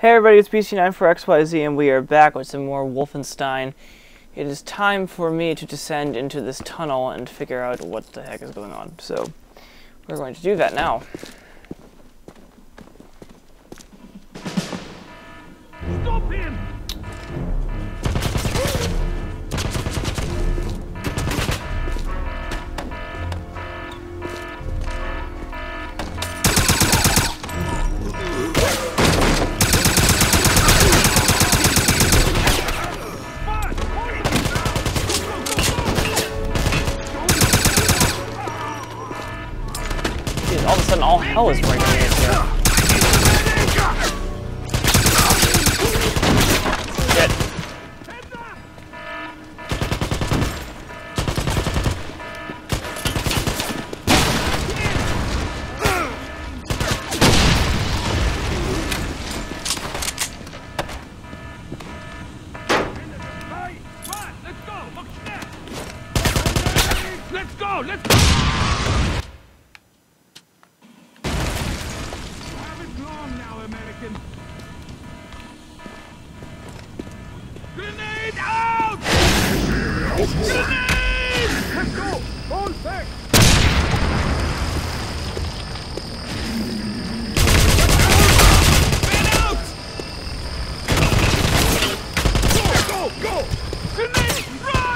Hey everybody, it's BC9 4XYZ and we are back with some more Wolfenstein. It is time for me to descend into this tunnel and figure out what the heck is going on. So, we're going to do that now.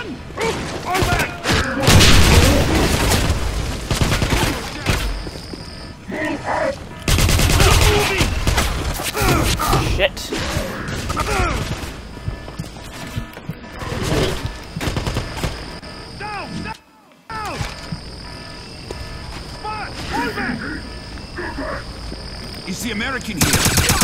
Shit. Is the American here?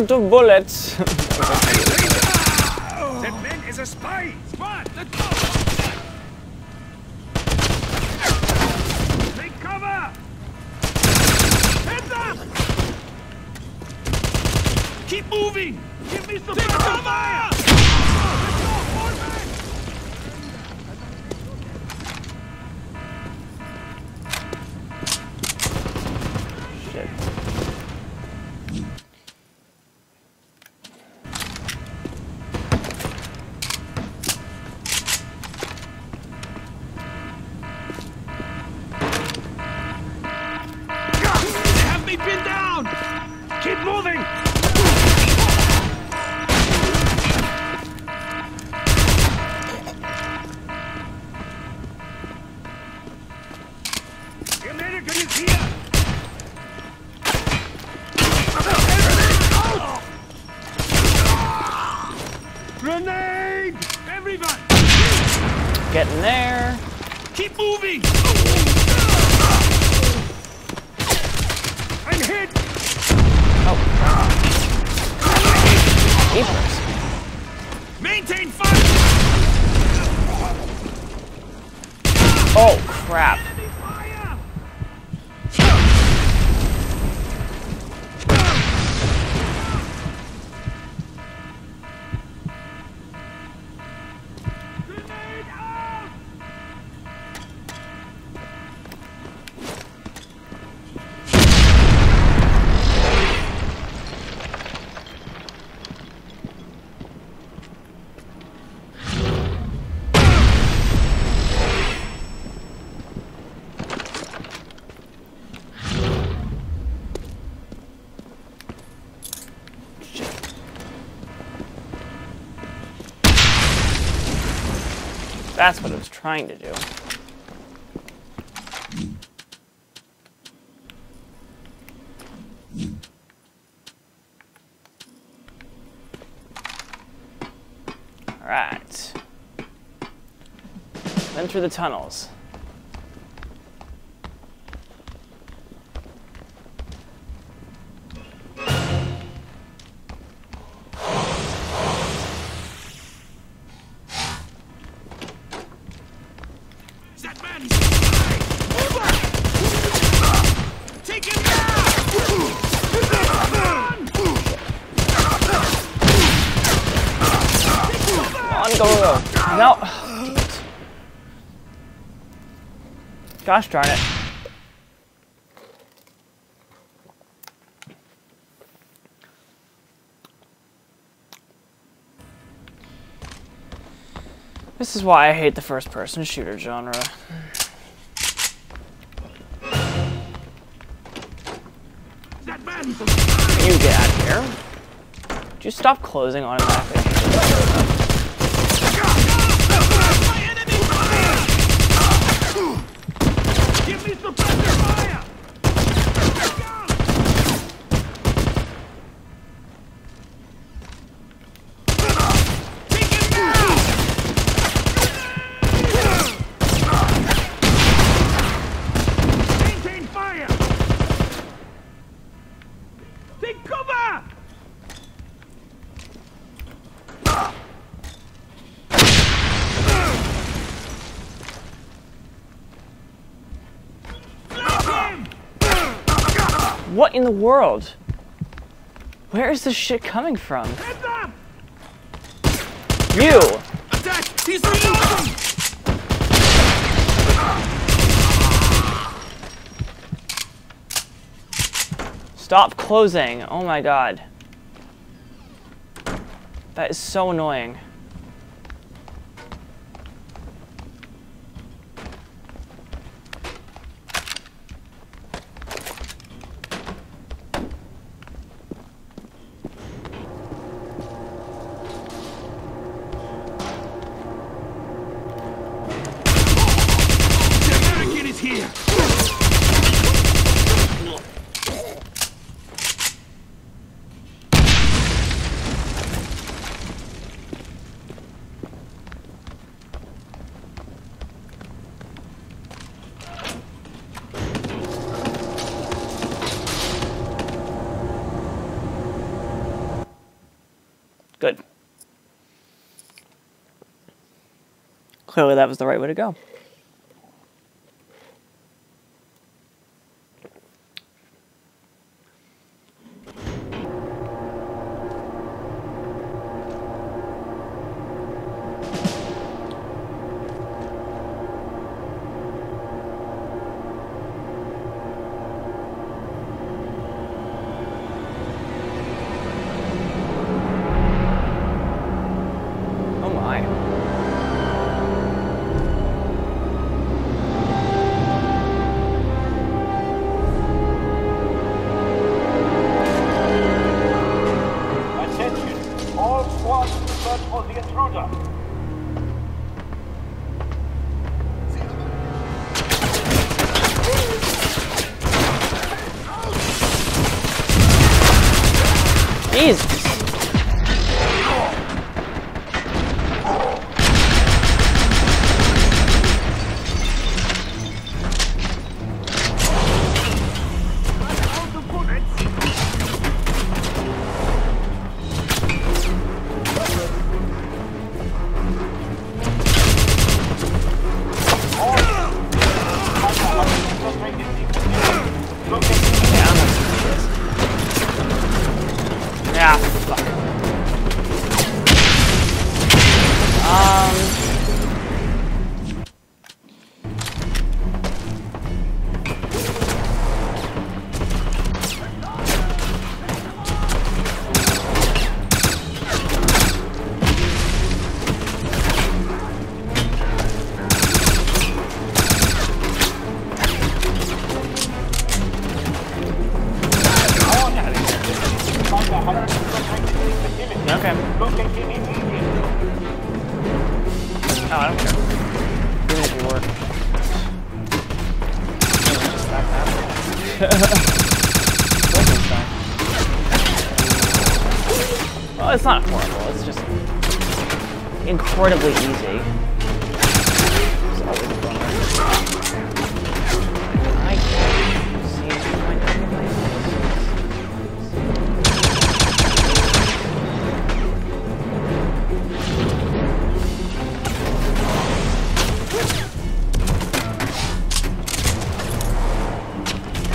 Out of bullets. That man is a spy. Spot, let's go! Take cover! Heads up! Keep moving! Give me some Take cover! That's what it was trying to do. Alright. Enter the tunnels. Gosh darn it. This is why I hate the first person shooter genre. You get out of here. You stop closing on automatically? In the world? Where is this shit coming from? You! Attack! He's! Stop closing. Oh my god. That is so annoying. Clearly that was the right way to go.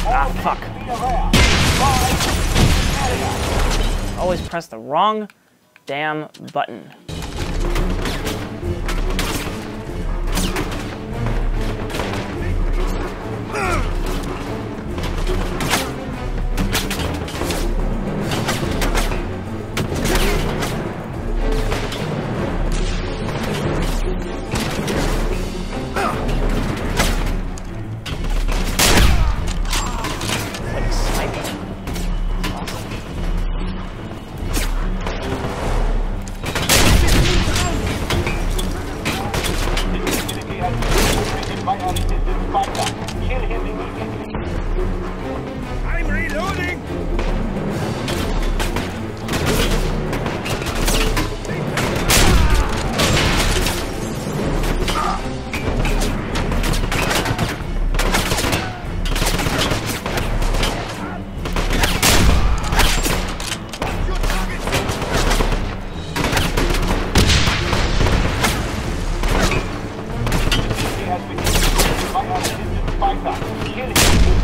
Ah, fuck. Always press the wrong damn button. Fighter.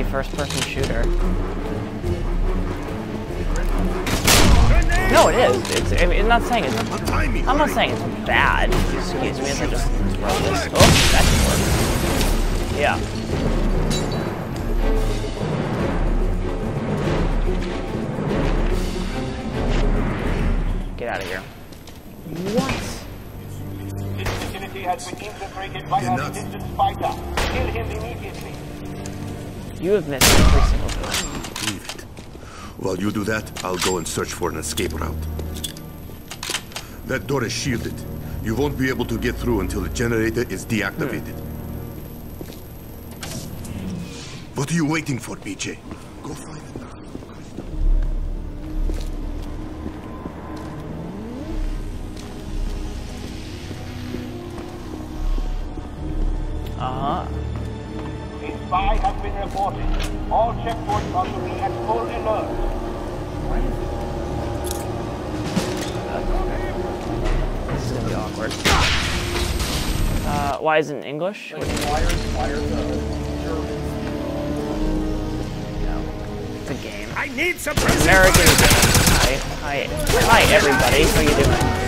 Another Nazi first-person shooter. No, it is. It's. I mean, I'm not saying it's. I'm not saying it's bad. Excuse me as I just throw this. Oh, that should work. Yeah. Get out of here. What? This facility has been infiltrated by a nuts. resistance fighter. Kill him immediately. You have missed every single time. Leave it. While you do that, I'll go and search for an escape route. That door is shielded. You won't be able to get through until the generator is deactivated. Hmm. What are you waiting for, BJ? Go find why isn't it English? What do you- No. It's a game. I need some American game. Hi, hi, hi, everybody. How you doing?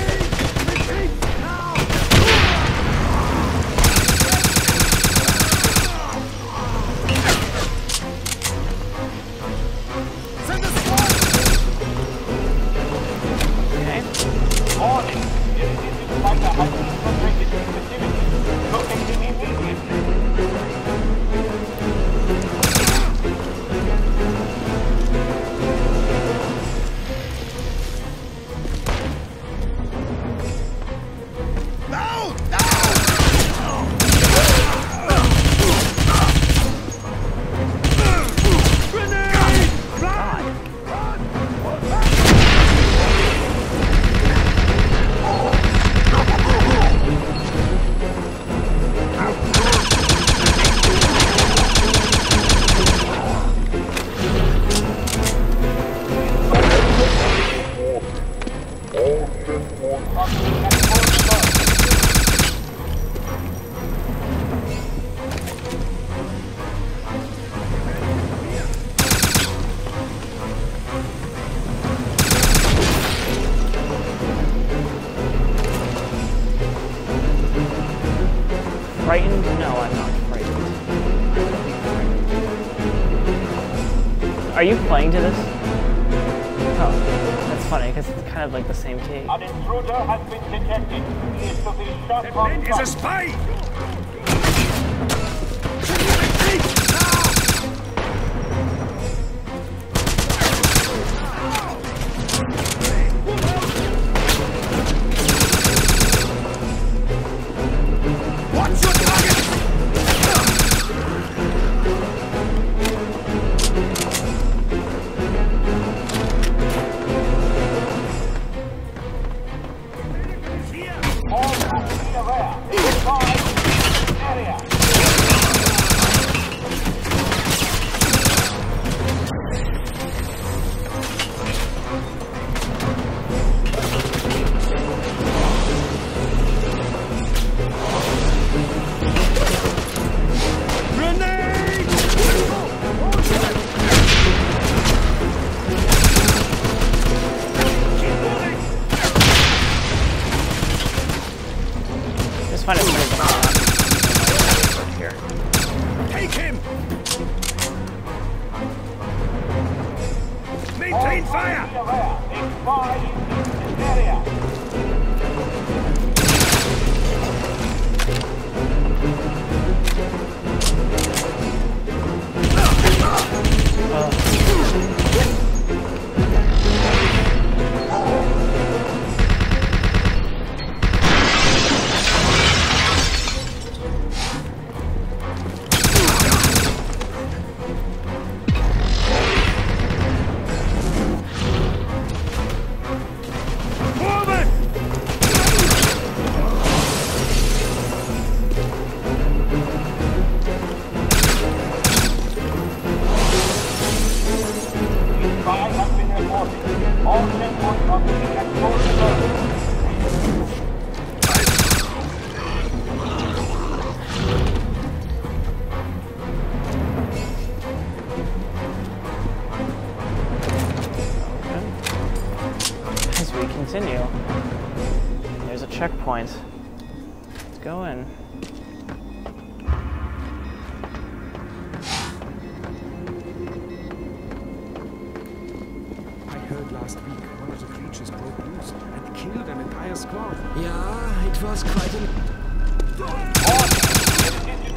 Are you playing to this? Oh, that's funny because it's kind of like the same key. An intruder has been detected. He is to be shot That on is a spy! point. Let's go in. I heard last week one of the creatures broke loose and killed an entire squad. Yeah, it was quite an...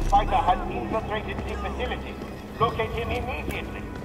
Fighter has infiltrated the facility. Locate him immediately.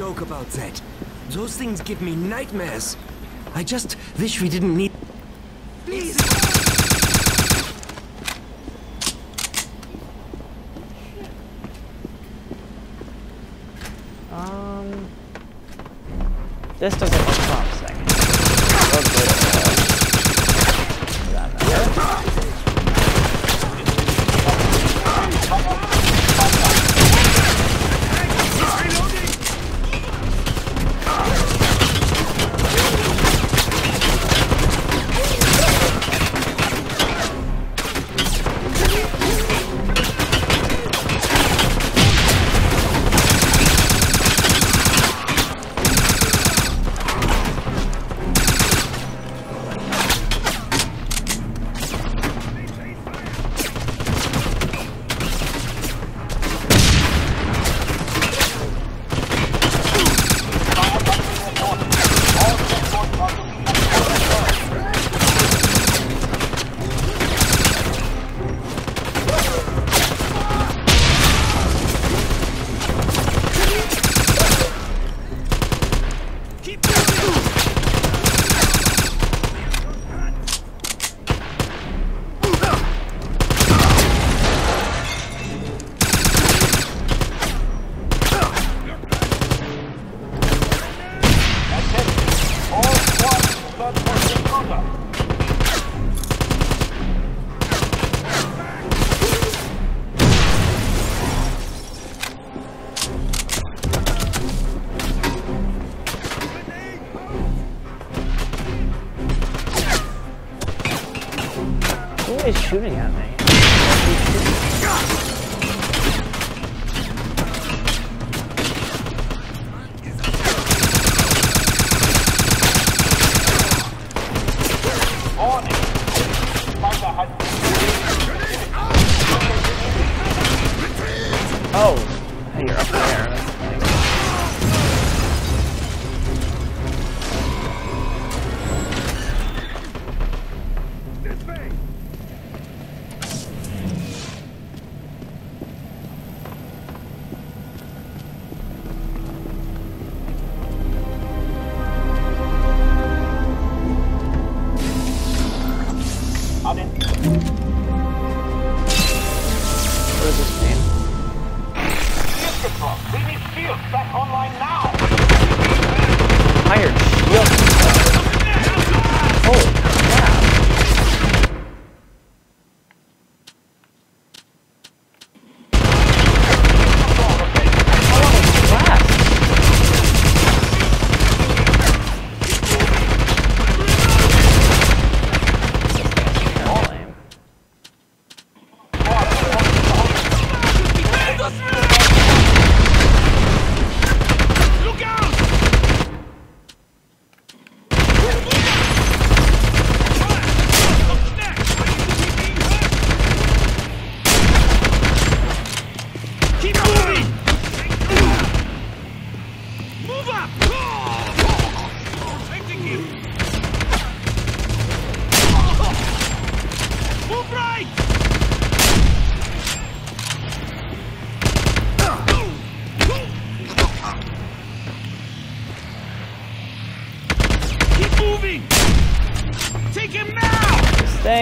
joke about that. Those things give me nightmares. I just wish we didn't need...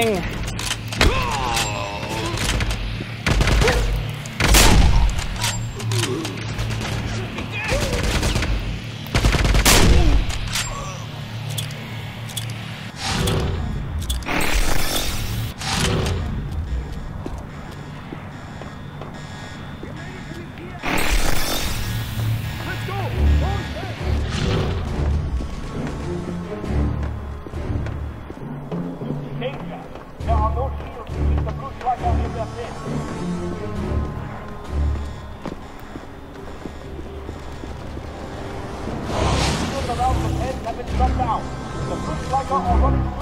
thing. バイバイ!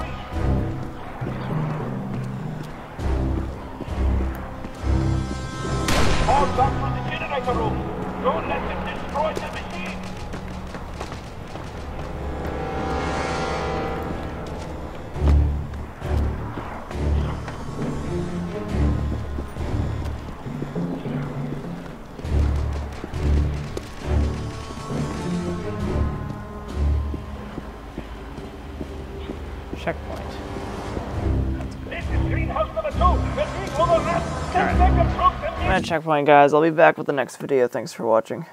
Checkpoint, guys. I'll be back with the next video. Thanks for watching.